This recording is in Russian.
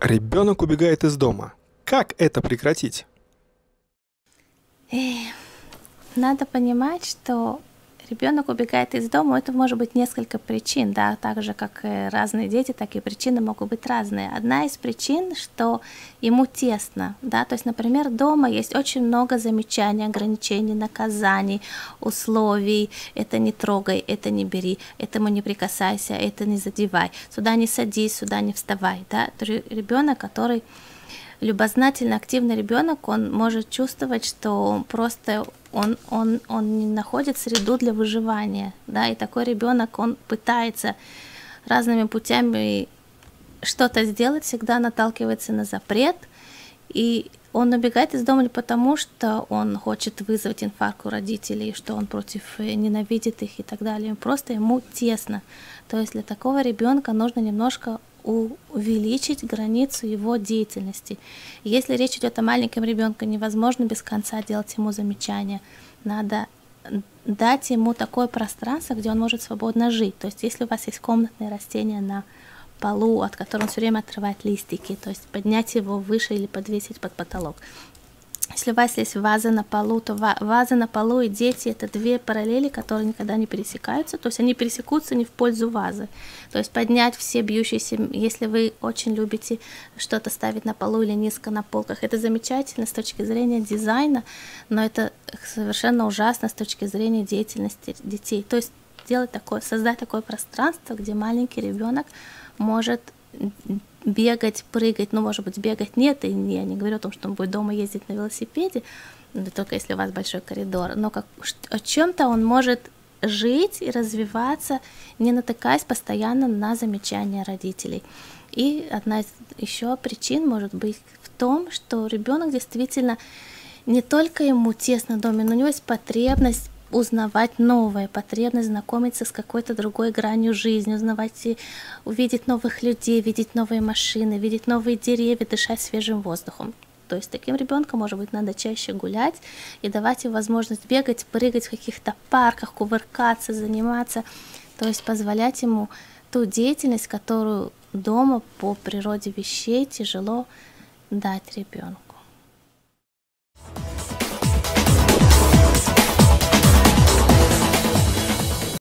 Ребенок убегает из дома. Как это прекратить? Надо понимать, что ребенок убегает из дома, это может быть несколько причин, да, так же как разные дети, так и причины могут быть разные. Одна из причин, что ему тесно, да, то есть, например, дома есть очень много замечаний, ограничений, наказаний, условий, это не трогай, это не бери, этому не прикасайся, это не задевай, сюда не садись, сюда не вставай, да, ребенок, который любознательно активный ребенок, он может чувствовать, что просто он, он, он не находит среду для выживания, да, и такой ребенок, он пытается разными путями что-то сделать, всегда наталкивается на запрет, и он убегает из дома не потому, что он хочет вызвать инфаркт у родителей, что он против э, ненавидит их и так далее. Просто ему тесно. То есть для такого ребенка нужно немножко увеличить границу его деятельности. Если речь идет о маленьком ребенке, невозможно без конца делать ему замечания. Надо дать ему такое пространство, где он может свободно жить. То есть, если у вас есть комнатные растения на полу, от которого он все время отрывает листики, то есть поднять его выше или подвесить под потолок. Если у вас есть ваза на полу, то ваза на полу и дети это две параллели, которые никогда не пересекаются, то есть они пересекутся не в пользу вазы. То есть поднять все бьющиеся, если вы очень любите что-то ставить на полу или низко на полках, это замечательно с точки зрения дизайна, но это совершенно ужасно с точки зрения деятельности детей. То есть сделать такое, создать такое пространство, где маленький ребенок может бегать, прыгать, ну, может быть, бегать нет, и я не говорю о том, что он будет дома ездить на велосипеде, только если у вас большой коридор, но как, о чем-то он может жить и развиваться, не натыкаясь постоянно на замечания родителей. И одна из еще причин может быть в том, что ребенок действительно не только ему тесно в доме, но у него есть потребность узнавать новое, потребность знакомиться с какой-то другой гранью жизни, узнавать и увидеть новых людей, видеть новые машины, видеть новые деревья, дышать свежим воздухом. То есть таким ребенком, может быть, надо чаще гулять и давать ему возможность бегать, прыгать в каких-то парках, кувыркаться, заниматься. То есть позволять ему ту деятельность, которую дома по природе вещей тяжело дать ребенку.